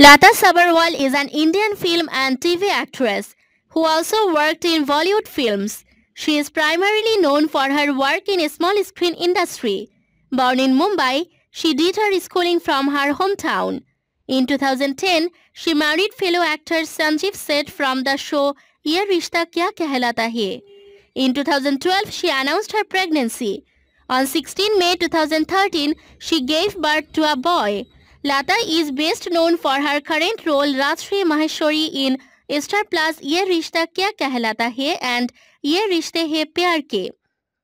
Lata Sabharwal is an Indian film and TV actress who also worked in Bollywood films. She is primarily known for her work in small screen industry. Born in Mumbai, she did her schooling from her hometown. In 2010, she married fellow actor Sanjeev Seth from the show Yeh Rishta Kya Kehlata Hai. In 2012, she announced her pregnancy. On 16 May 2013, she gave birth to a boy. Lata is best known for her current role Rajshri Maheshwari in Star Plus Yeh Rishta Kya Kehlata Hai and Ye Rishte Hai Pyar Ke.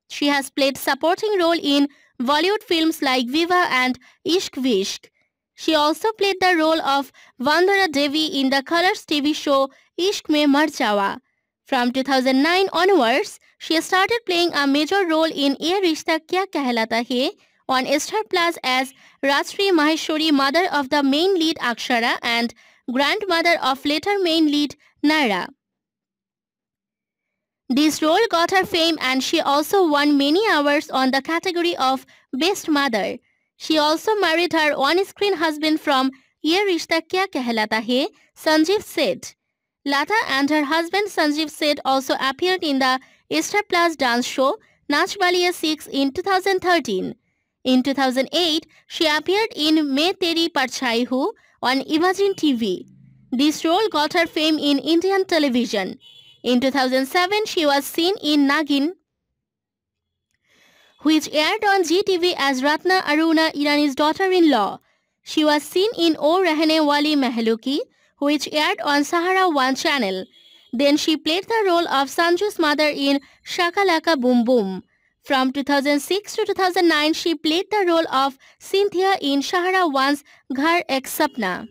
She has played supporting role in Bollywood films like Vivah and Ishq Vishk. She also played the role of Vandana Devi in the Colors TV show Ishq Mein Mar Jawa. From 2009 onwards, she started playing a major role in Yeh Rishta Kya Kehlata Hai on Star Plus as Rajshri Maheshwari, mother of the main lead Akshara and grandmother of later main lead Naira. This role got her fame and she also won many awards on the category of Best Mother. She also married her on-screen husband from Yeh Rishta Kya Kehlata Hai, Sanjeev Seth. Lata and her husband Sanjeev Seth also appeared in the Star Plus dance show Nach Baliye 6 in 2013. In 2008, she appeared in Main Teri Parchai Hu on Imagine TV. This role got her fame in Indian television. In 2007, she was seen in Nagin, which aired on Zee TV as Ratna Aruna Irani's daughter-in-law. She was seen in O Rehne Wali Mehluki, which aired on Sahara One channel. Then she played the role of Sanju's mother in Shakalaka Boom Boom. From 2006 to 2009, she played the role of Cynthia in Sahara One's Ghar Ek Sapna.